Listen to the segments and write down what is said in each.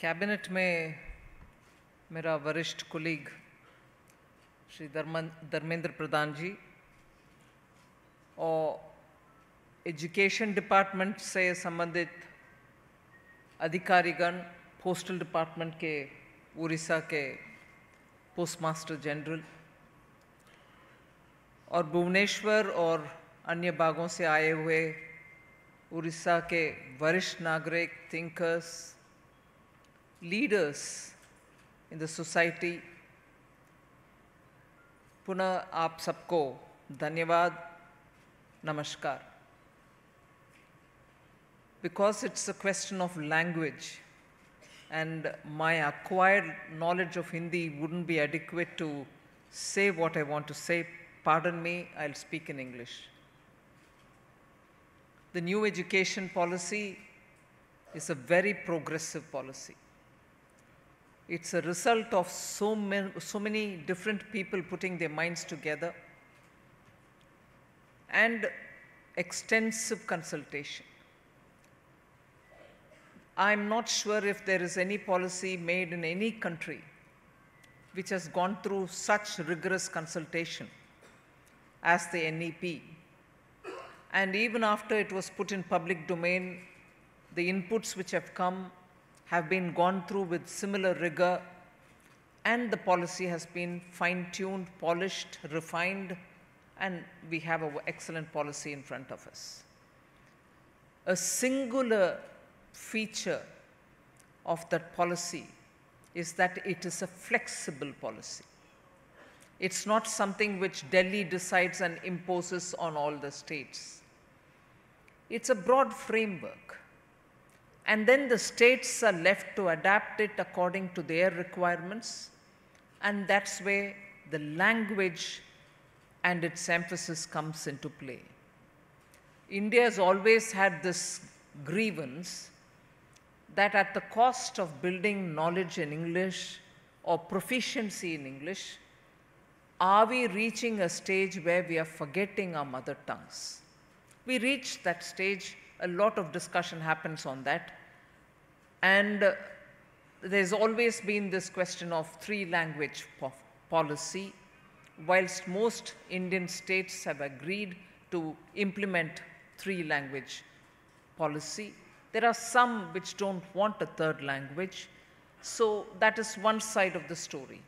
Cabinet में मेरा वरिष्ठ कुलीग श्री धर्मेंद्र प्रधान जी और एजुकेशन डिपार्टमेंट से संबंधित अधिकारीगण, पोस्टल डिपार्टमेंट के, उड़ीसा के पोस्ट मास्टर जनरल और भुवनेश्वर और अन्य भागों से आए हुए उड़ीसा के वरिष्ठ नागरिक thinkers leaders in the society पुनः आप सबको धन्यवाद नमस्कार because it's a question of language and my acquired knowledge of Hindi wouldn't be adequate to say what I want to say. Pardon me, I'll speak in English. The new education policy is a very progressive policy. It's a result of so many, so many different people putting their minds together and extensive consultation. I'm not sure if there is any policy made in any country which has gone through such rigorous consultation as the NEP. And even after it was put in public domain, the inputs which have come have been gone through with similar rigor, and the policy has been fine tuned, polished, refined, and we have an excellent policy in front of us. A singular feature of that policy is that it is a flexible policy. It's not something which Delhi decides and imposes on all the states. It's a broad framework. And then the states are left to adapt it according to their requirements. And that's where the language and its emphasis comes into play. India has always had this grievance that at the cost of building knowledge in English or proficiency in English, are we reaching a stage where we are forgetting our mother tongues? We reach that stage, a lot of discussion happens on that. And there's always been this question of three language po policy, whilst most Indian states have agreed to implement three language policy. There are some which don't want a third language, so that is one side of the story.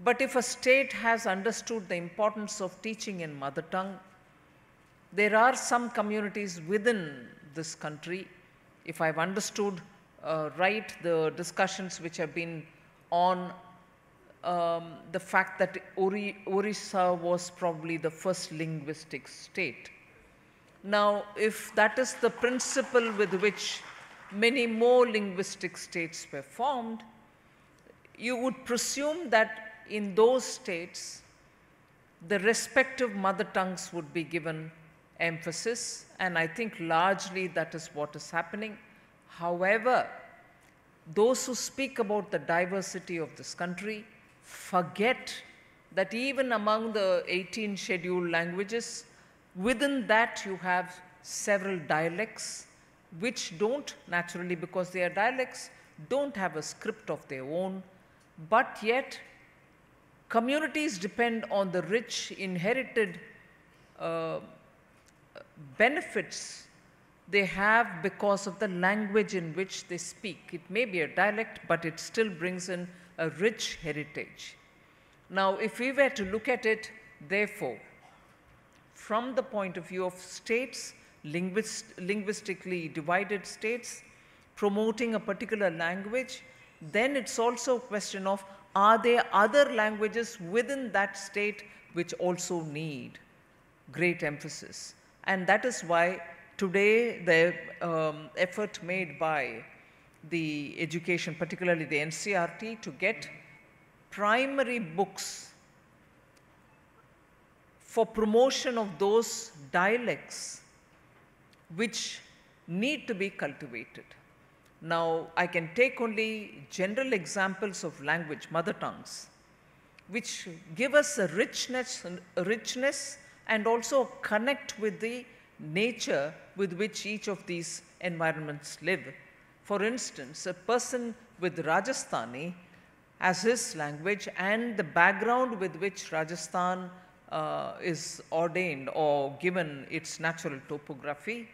But if a state has understood the importance of teaching in mother tongue, there are some communities within this country, if I've understood uh, right the discussions which have been on um, the fact that Ori, Orissa was probably the first linguistic state. Now, if that is the principle with which many more linguistic states were formed, you would presume that in those states, the respective mother tongues would be given emphasis, and I think largely that is what is happening. However, those who speak about the diversity of this country forget that even among the 18 scheduled languages, within that you have several dialects which don't naturally because they are dialects don't have a script of their own but yet communities depend on the rich inherited uh, benefits they have because of the language in which they speak. It may be a dialect, but it still brings in a rich heritage. Now, if we were to look at it, therefore, from the point of view of states, linguist, linguistically divided states, promoting a particular language, then it's also a question of are there other languages within that state which also need great emphasis? And that is why today the um, effort made by the education, particularly the NCERT, to get primary books for promotion of those dialects which need to be cultivated. Now, I can take only general examples of language, mother tongues, which give us a richness, a richness and also connect with the nature with which each of these environments live. For instance, a person with Rajasthani as his language and the background with which Rajasthan uh, is ordained or given its natural topography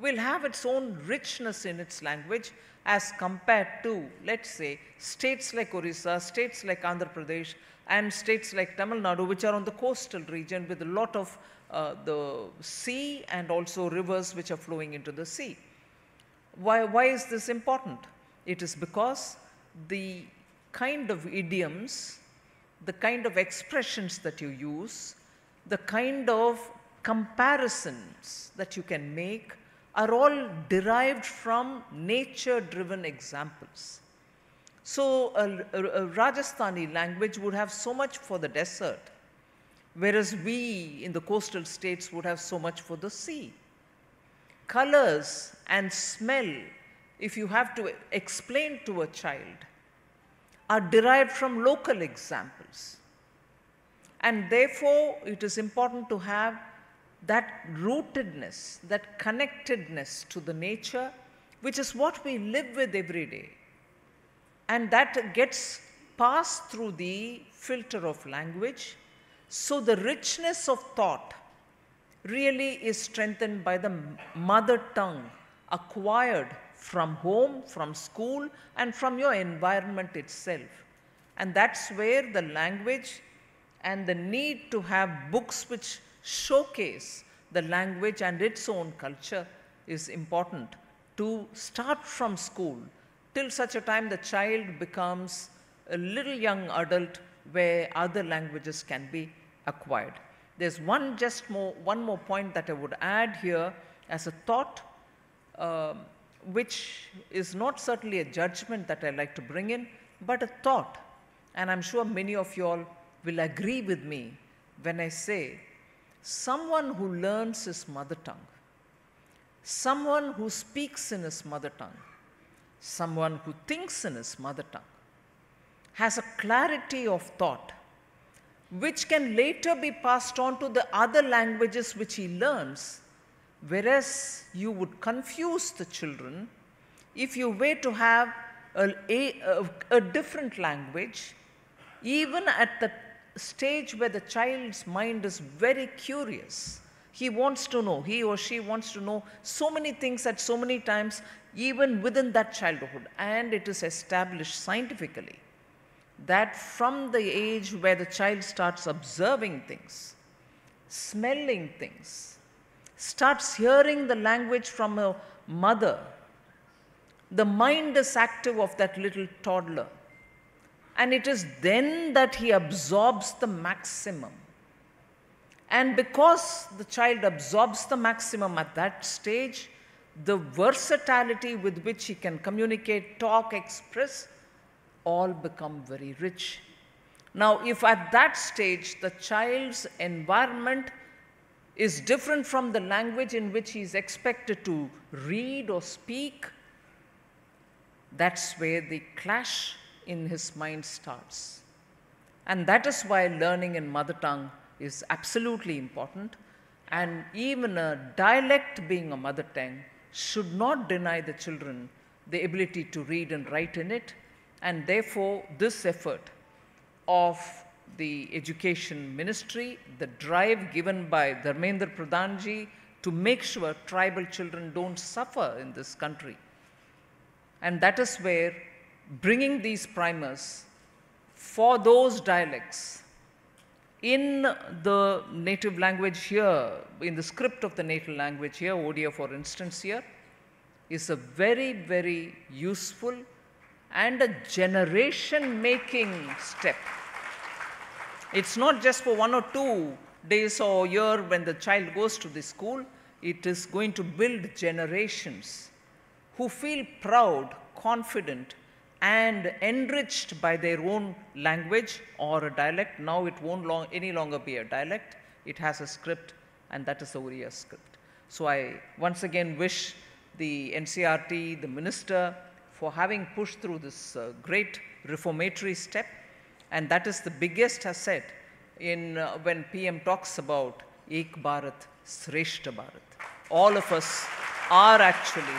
will have its own richness in its language as compared to, let's say, states like Orissa, states like Andhra Pradesh, and states like Tamil Nadu, which are on the coastal region with a lot of Uh, the sea and also rivers which are flowing into the sea. Why, why is this important? It is because the kind of idioms, the kind of expressions that you use, the kind of comparisons that you can make are all derived from nature driven examples. So, a, a, a, Rajasthani language would have so much for the desert, whereas we in the coastal states would have so much for the sea. Colors and smell, if you have to explain to a child, are derived from local examples. And therefore, it is important to have that rootedness, that connectedness to the nature, which is what we live with every day. And that gets passed through the filter of language. So the richness of thought really is strengthened by the mother tongue acquired from home, from school, and from your environment itself. And that's where the language and the need to have books which showcase the language and its own culture is important to start from school till such a time the child becomes a little young adult where other languages can be acquired. There's one just more, one more point that I would add here as a thought, uh, which is not certainly a judgment that I like to bring in, but a thought. And I'm sure many of you all will agree with me when I say someone who learns his mother tongue, someone who speaks in his mother tongue, someone who thinks in his mother tongue, has a clarity of thought which can later be passed on to the other languages which he learns, whereas you would confuse the children if you were to have a, a, a different language, even at the stage where the child's mind is very curious. He wants to know, he or she wants to know so many things at so many times, even within that childhood. And it is established scientifically that from the age where the child starts observing things, smelling things, starts hearing the language from a mother, the mind is active of that little toddler and it is then that he absorbs the maximum. And because the child absorbs the maximum at that stage, the versatility with which he can communicate, talk, express, all become very rich. Now, if at that stage the child's environment is different from the language in which he is expected to read or speak, that's where the clash in his mind starts. And that is why learning in mother tongue is absolutely important. And even a dialect being a mother tongue should not deny the children the ability to read and write in it. And therefore, this effort of the education ministry, the drive given by Dharmendra Pradhanji to make sure tribal children don't suffer in this country. And that is where bringing these primers for those dialects in the native language here, in the script of the native language here, Odia for instance here, is a very, very useful and a generation making step. It's not just for one or two days or year when the child goes to the school, it is going to build generations who feel proud, confident, and enriched by their own language or a dialect. Now it won't long, any longer be a dialect. It has a script and that is the Oriya script. So I once again wish the NCERT, the minister for having pushed through this uh, great reformatory step and that is the biggest asset in uh, when PM talks about Ek Bharat, Shreshtha Bharat. All of us are actually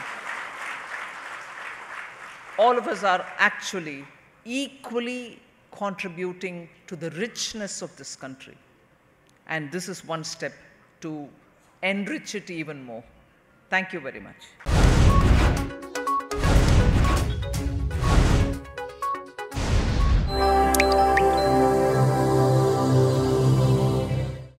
all of us are actually equally contributing to the richness of this country. And this is one step to enrich it even more. Thank you very much.